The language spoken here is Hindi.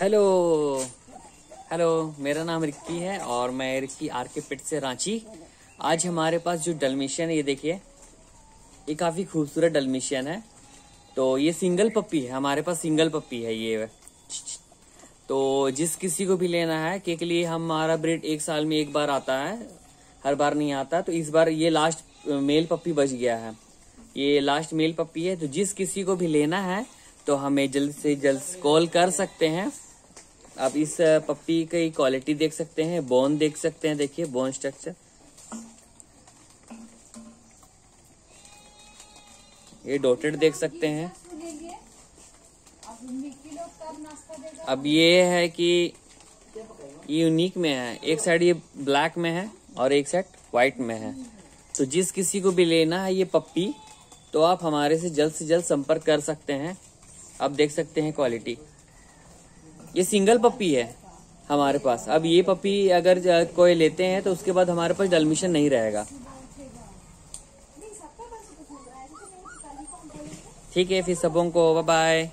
हेलो हेलो मेरा नाम रिक्की है और मैं रिक्की आर के पिट से रांची। आज हमारे पास जो डलमिशियन है, ये देखिए। ये काफ़ी खूबसूरत डलमिशियन है। तो ये सिंगल पप्पी है, हमारे पास सिंगल पप्पी है ये। तो जिस किसी को भी लेना है के लिए हमारा ब्रेड एक साल में एक बार आता है, हर बार नहीं आता तो इस बार ये लास्ट मेल पप्पी बच गया है। ये लास्ट मेल पप्पी है तो जिस किसी को भी लेना है तो हमें जल्द से जल्द कॉल कर सकते हैं। आप इस पप्पी की क्वालिटी देख सकते हैं बोन देख सकते हैं, देखिए बोन स्ट्रक्चर ये डोटेड देख सकते हैं। अब ये है कि ये यूनिक में है। एक साइड ये ब्लैक में है और एक साइड व्हाइट में है। तो जिस किसी को भी लेना है ये पप्पी तो आप हमारे से जल्द से जल्द संपर्क कर सकते हैं। आप देख सकते हैं क्वालिटी ये सिंगल पप्पी है हमारे पास। अब ये पप्पी अगर कोई लेते हैं तो उसके बाद हमारे पास डलमिशन नहीं रहेगा। ठीक है, फिर सबों को बाय बाय